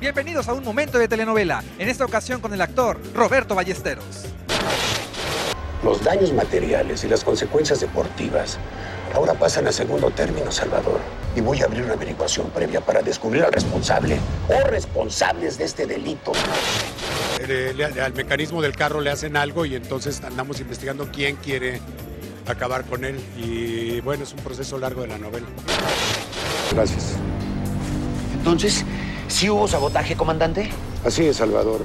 Bienvenidos a un momento de telenovela, en esta ocasión con el actor Roberto Ballesteros. Los daños materiales y las consecuencias deportivas ahora pasan a segundo término, Salvador. Y voy a abrir una averiguación previa para descubrir al responsable o responsables de este delito. Le- le- al mecanismo del carro le hacen algo y entonces andamos investigando quién quiere acabar con él. Y bueno, es un proceso largo de la novela. Gracias. Entonces, ¿sí hubo sabotaje, comandante? Así es, Salvador.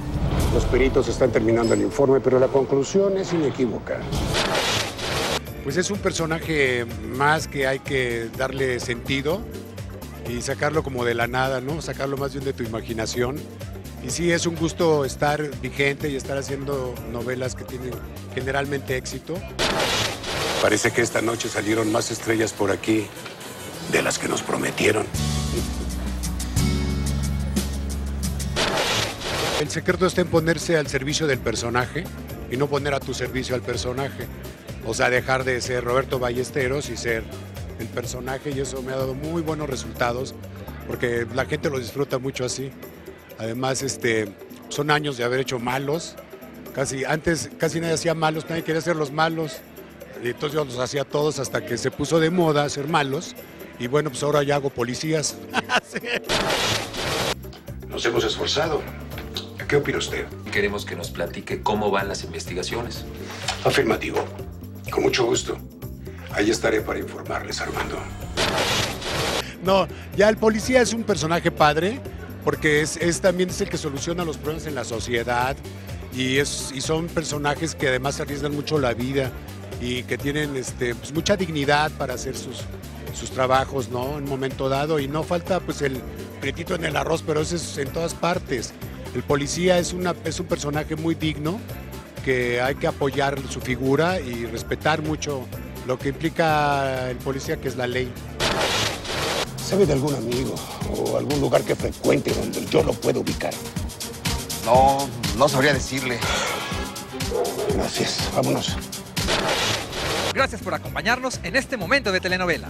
Los peritos están terminando el informe, pero la conclusión es inequívoca. Pues es un personaje más que hay que darle sentido y sacarlo como de la nada, ¿no? Sacarlo más bien de tu imaginación. Y sí, es un gusto estar vigente y estar haciendo novelas que tienen generalmente éxito. Parece que esta noche salieron más estrellas por aquí de las que nos prometieron. El secreto está en ponerse al servicio del personaje y no poner a tu servicio al personaje. O sea, dejar de ser Roberto Ballesteros y ser el personaje y eso me ha dado muy buenos resultados porque la gente lo disfruta mucho así. Además, este, son años de haber hecho malos. Casi, antes casi nadie hacía malos, nadie quería ser los malos. Y entonces yo los hacía todos hasta que se puso de moda ser malos. Y bueno, pues ahora ya hago policías. Nos hemos esforzado. ¿Qué opina usted? Queremos que nos platique cómo van las investigaciones. Afirmativo. Con mucho gusto. Ahí estaré para informarles, Armando. No, ya el policía es un personaje padre, porque es, es también es el que soluciona los problemas en la sociedad y, es, y son personajes que además arriesgan mucho la vida y que tienen este, pues, mucha dignidad para hacer sus, sus trabajos, ¿no? En un momento dado y no falta pues el prietito en el arroz, pero eso es en todas partes. El policía es, una, es un personaje muy digno que hay que apoyar su figura y respetar mucho lo que implica el policía, que es la ley. ¿Sabe de algún amigo o algún lugar que frecuente donde yo lo pueda ubicar? No, no sabría decirle. Gracias. Vámonos. Gracias por acompañarnos en este momento de telenovela.